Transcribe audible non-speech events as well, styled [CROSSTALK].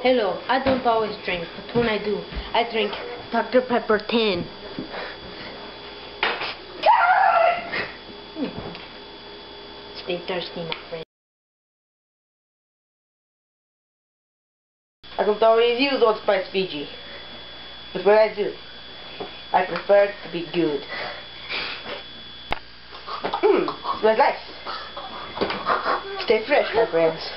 Hello, I don't always drink, but when I do, I drink Dr. Pepper 10. [LAUGHS] Stay thirsty, my friend. I don't always use Old Spice Fiji. But when I do, I prefer it to be good. Mmm, smells nice. Stay fresh, my friends.